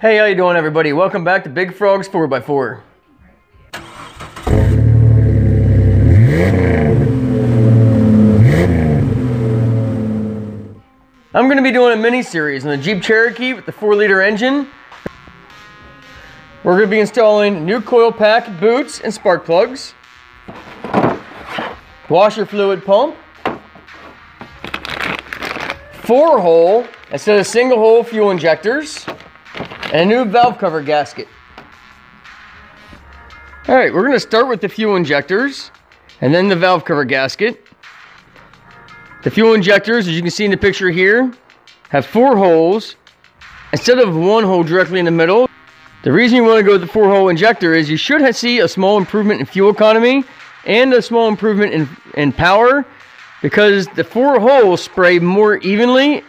Hey, how you doing everybody? Welcome back to Big Frogs 4x4. I'm going to be doing a mini series on the Jeep Cherokee with the 4 liter engine. We're going to be installing new coil pack boots and spark plugs, washer fluid pump, four hole instead of single hole fuel injectors, and a new valve cover gasket. All right, we're going to start with the fuel injectors and then the valve cover gasket. The fuel injectors, as you can see in the picture here, have four holes instead of one hole directly in the middle. The reason you want to go with the four hole injector is you should see a small improvement in fuel economy and a small improvement in, in power because the four holes spray more evenly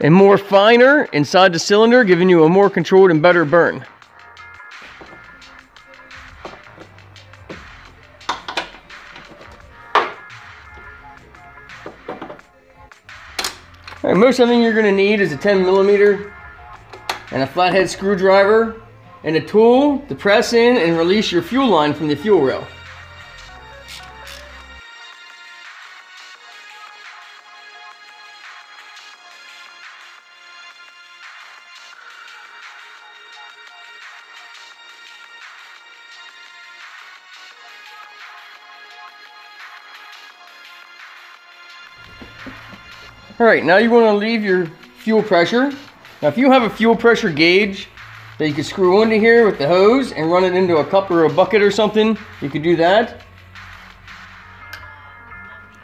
and more finer inside the cylinder, giving you a more controlled and better burn. Right, most everything you're gonna need is a 10 millimeter and a flathead screwdriver and a tool to press in and release your fuel line from the fuel rail. All right, now you want to leave your fuel pressure. Now if you have a fuel pressure gauge that you can screw into here with the hose and run it into a cup or a bucket or something, you could do that.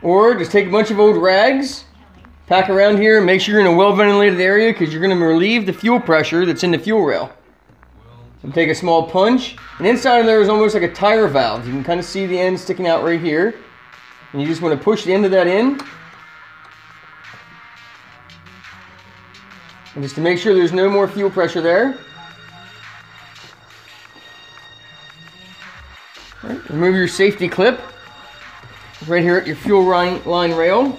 Or just take a bunch of old rags, pack around here, make sure you're in a well ventilated area because you're going to relieve the fuel pressure that's in the fuel rail. So take a small punch, and inside of there is almost like a tire valve. You can kind of see the end sticking out right here. And you just want to push the end of that in And just to make sure there's no more fuel pressure there. Right, remove your safety clip right here at your fuel line, line rail.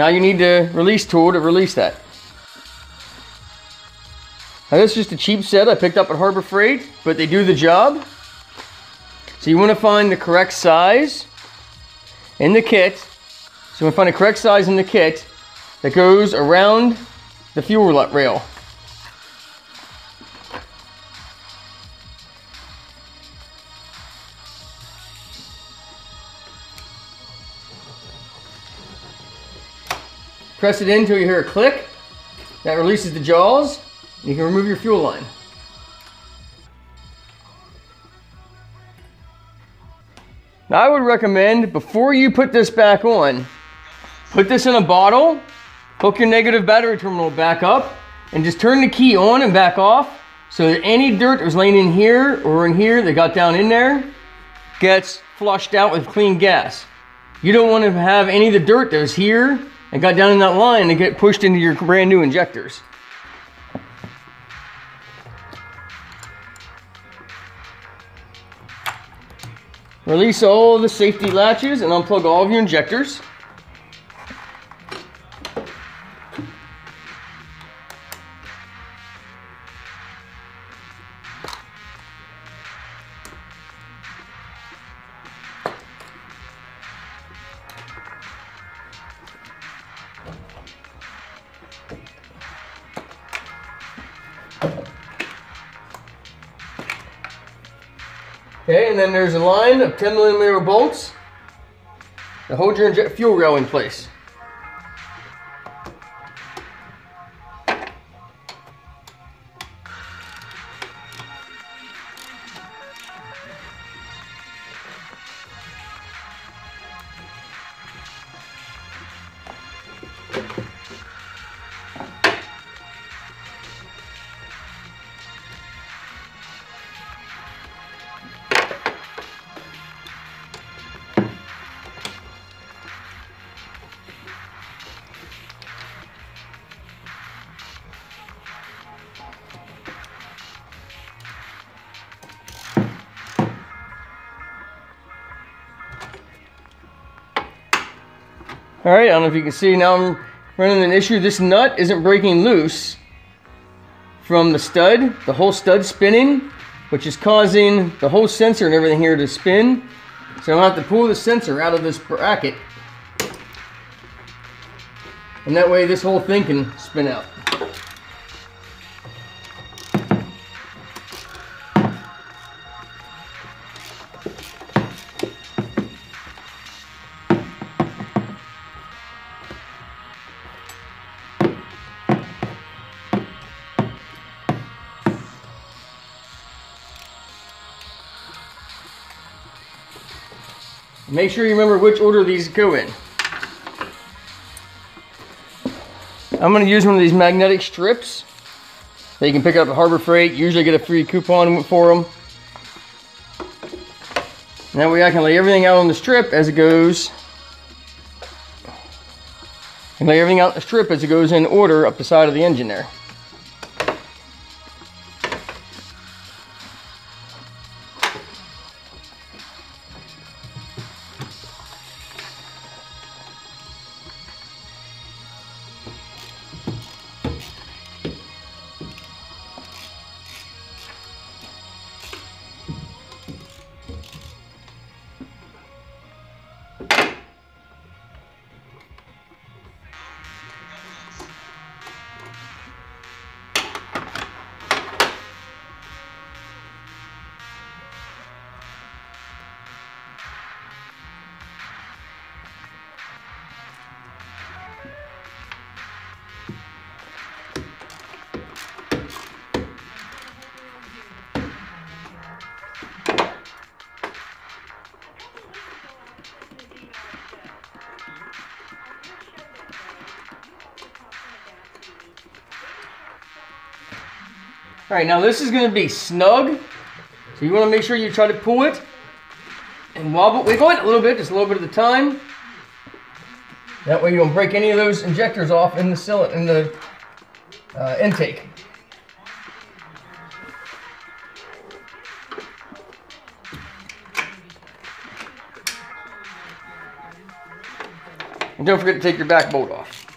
Now you need the release tool to release that. Now this is just a cheap set I picked up at Harbor Freight, but they do the job. So you want to find the correct size in the kit. So you want to find the correct size in the kit that goes around the fuel rail. Press it in until you hear a click. That releases the jaws. You can remove your fuel line. Now I would recommend before you put this back on, put this in a bottle, hook your negative battery terminal back up, and just turn the key on and back off so that any dirt that was laying in here or in here that got down in there gets flushed out with clean gas. You don't want to have any of the dirt that was here and got down in that line and get pushed into your brand new injectors. Release all the safety latches and unplug all of your injectors. Okay, and then there's a line of 10 millimeter bolts to hold your fuel rail in place. All right, I don't know if you can see now I'm running an issue. This nut isn't breaking loose from the stud, the whole stud spinning, which is causing the whole sensor and everything here to spin. So I'll have to pull the sensor out of this bracket. And that way this whole thing can spin out. Make sure you remember which order these go in. I'm going to use one of these magnetic strips that you can pick up at Harbor Freight. Usually get a free coupon for them. And that way I can lay everything out on the strip as it goes. And lay everything out the strip as it goes in order up the side of the engine there. All right, now this is gonna be snug. So you wanna make sure you try to pull it and wobble, wiggle it a little bit, just a little bit at a time. That way you don't break any of those injectors off in the cylinder, in the uh, intake. And don't forget to take your back bolt off.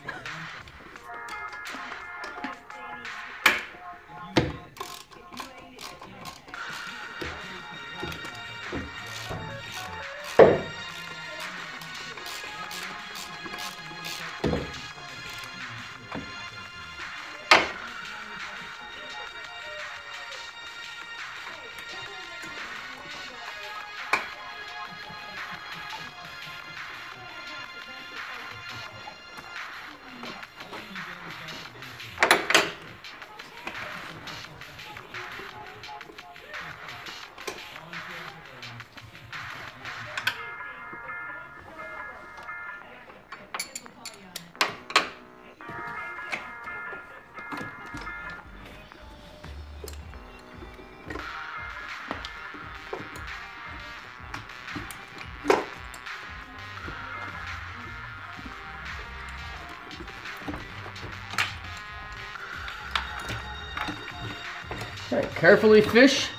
Carefully fish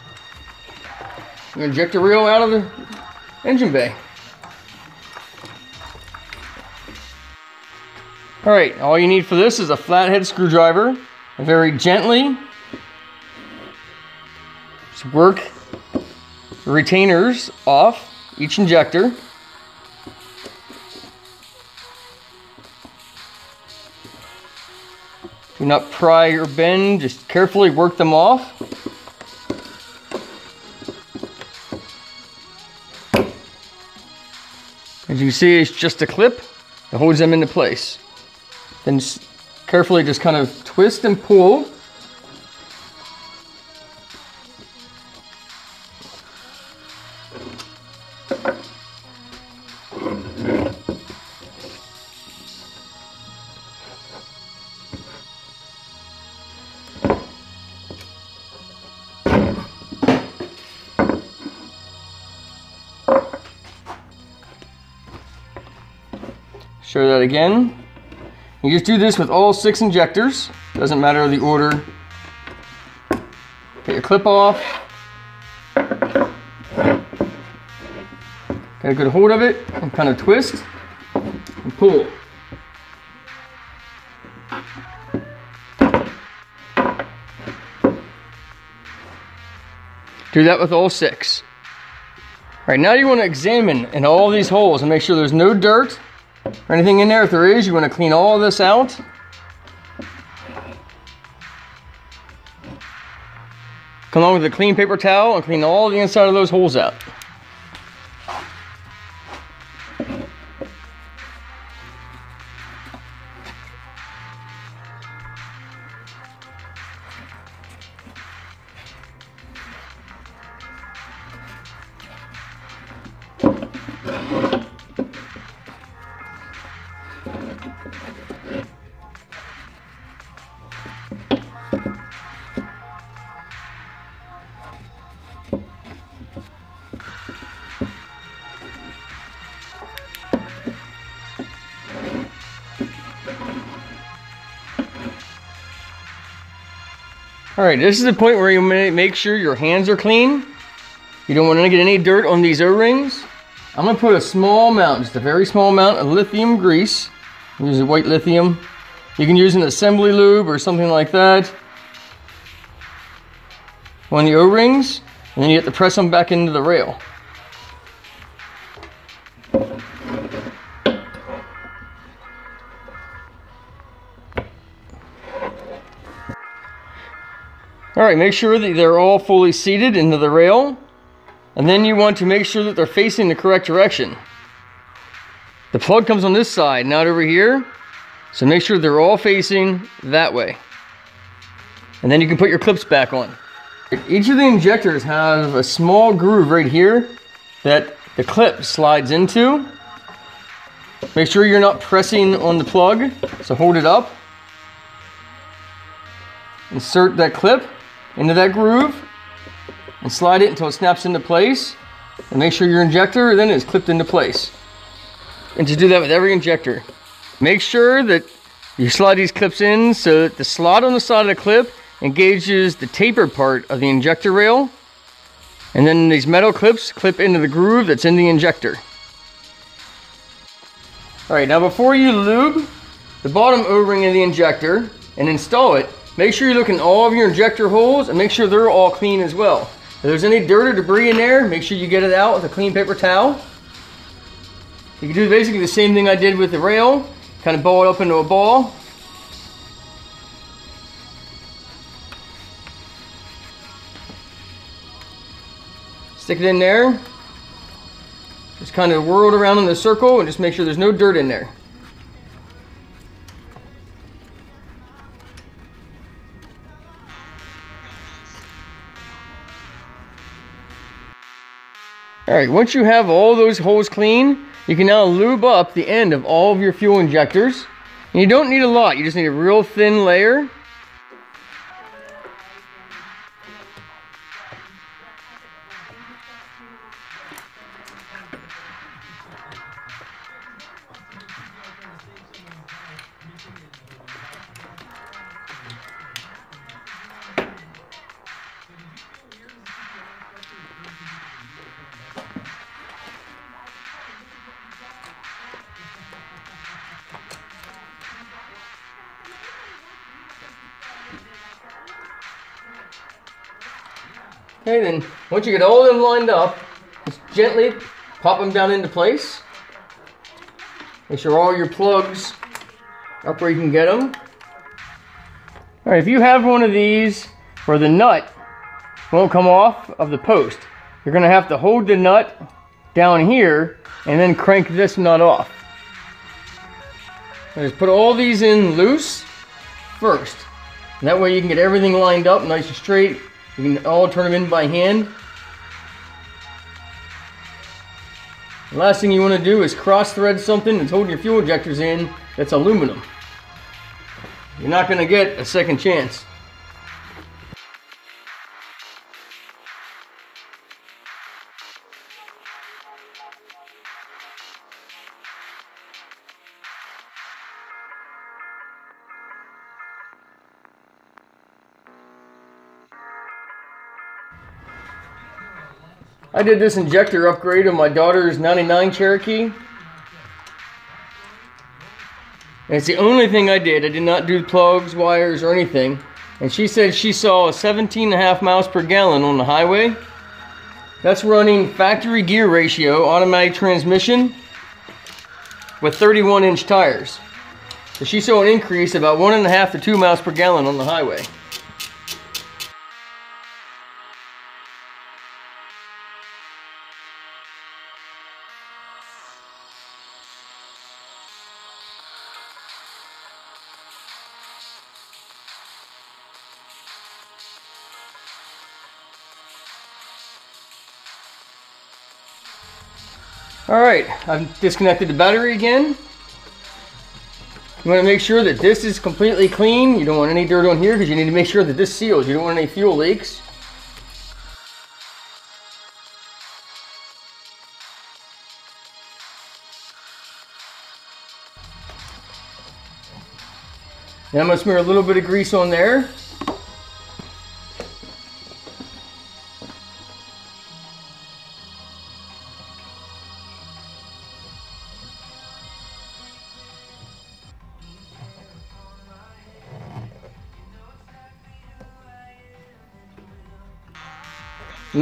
your injector rail out of the engine bay. All right, all you need for this is a flathead screwdriver. And very gently just work the retainers off each injector. Do not pry or bend, just carefully work them off. As you see, it's just a clip that holds them into place. Then carefully just kind of twist and pull again. You just do this with all six injectors. Doesn't matter the order. Get your clip off. Get a good hold of it and kind of twist and pull. Do that with all six. All right, now you want to examine in all these holes and make sure there's no dirt or anything in there. If there is, you want to clean all this out. Come along with a clean paper towel and clean all the inside of those holes out. All right, this is the point where you make sure your hands are clean. You don't want to get any dirt on these O-rings. I'm gonna put a small amount, just a very small amount of lithium grease. Use a white lithium. You can use an assembly lube or something like that. On the O-rings, and then you have to press them back into the rail. All right, make sure that they're all fully seated into the rail. And then you want to make sure that they're facing the correct direction. The plug comes on this side, not over here. So make sure they're all facing that way. And then you can put your clips back on. Each of the injectors have a small groove right here that the clip slides into. Make sure you're not pressing on the plug, so hold it up. Insert that clip into that groove and slide it until it snaps into place. And make sure your injector then is clipped into place. And to do that with every injector. Make sure that you slide these clips in so that the slot on the side of the clip engages the tapered part of the injector rail. And then these metal clips clip into the groove that's in the injector. All right, now before you lube the bottom O-ring of the injector and install it, Make sure you look in all of your injector holes and make sure they're all clean as well. If there's any dirt or debris in there, make sure you get it out with a clean paper towel. You can do basically the same thing I did with the rail. Kind of ball it up into a ball. Stick it in there. Just kind of whirl it around in the circle and just make sure there's no dirt in there. All right, once you have all those holes clean, you can now lube up the end of all of your fuel injectors. And you don't need a lot, you just need a real thin layer Okay, then once you get all of them lined up, just gently pop them down into place. Make sure all your plugs up where you can get them. All right, if you have one of these where the nut won't come off of the post, you're gonna have to hold the nut down here and then crank this nut off. just put all these in loose first. And that way you can get everything lined up nice and straight you can all turn them in by hand. The last thing you want to do is cross thread something that's holding your fuel injectors in that's aluminum. You're not going to get a second chance. I did this injector upgrade on my daughter's 99 Cherokee. And it's the only thing I did. I did not do plugs, wires, or anything. And she said she saw a 17 and a half miles per gallon on the highway. That's running factory gear ratio, automatic transmission, with 31 inch tires. So she saw an increase about one and a half to two miles per gallon on the highway. All right, I've disconnected the battery again. You want to make sure that this is completely clean. You don't want any dirt on here because you need to make sure that this seals. You don't want any fuel leaks. Now I'm to smear a little bit of grease on there.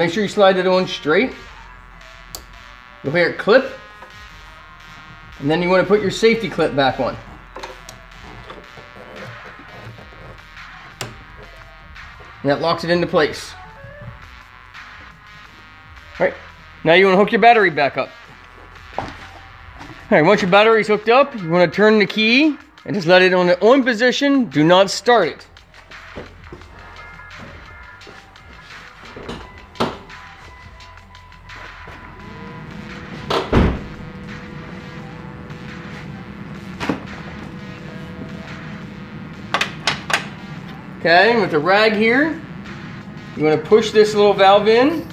Make sure you slide it on straight. You'll hear it clip. And then you want to put your safety clip back on. And that locks it into place. All right, now you want to hook your battery back up. All right, once your battery's hooked up, you want to turn the key and just let it on the on position. Do not start it. Okay, with the rag here, you want to push this little valve in,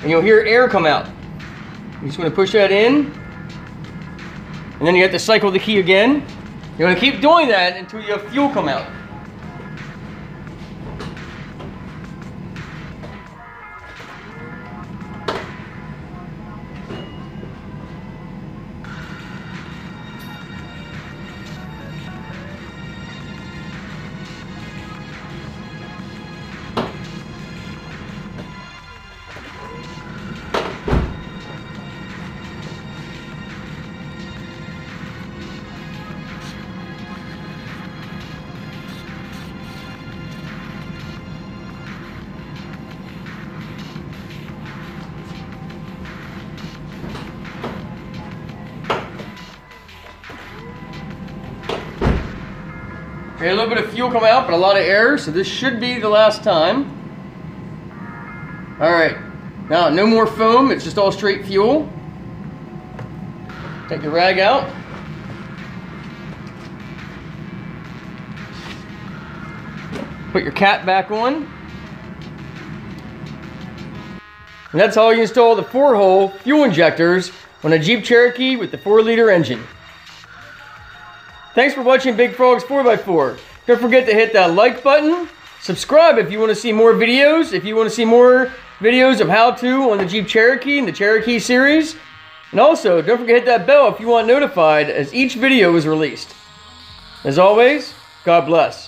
and you'll hear air come out. You just want to push that in, and then you have to cycle the key again. You want to keep doing that until you have fuel come out. Okay, a little bit of fuel come out, but a lot of air, so this should be the last time. All right, now no more foam, it's just all straight fuel. Take the rag out. Put your cap back on. And that's how you install the four-hole fuel injectors on a Jeep Cherokee with the 4-liter engine. Thanks for watching Big Frogs 4x4. Don't forget to hit that like button. Subscribe if you want to see more videos. If you want to see more videos of how to on the Jeep Cherokee and the Cherokee series. And also, don't forget to hit that bell if you want notified as each video is released. As always, God bless.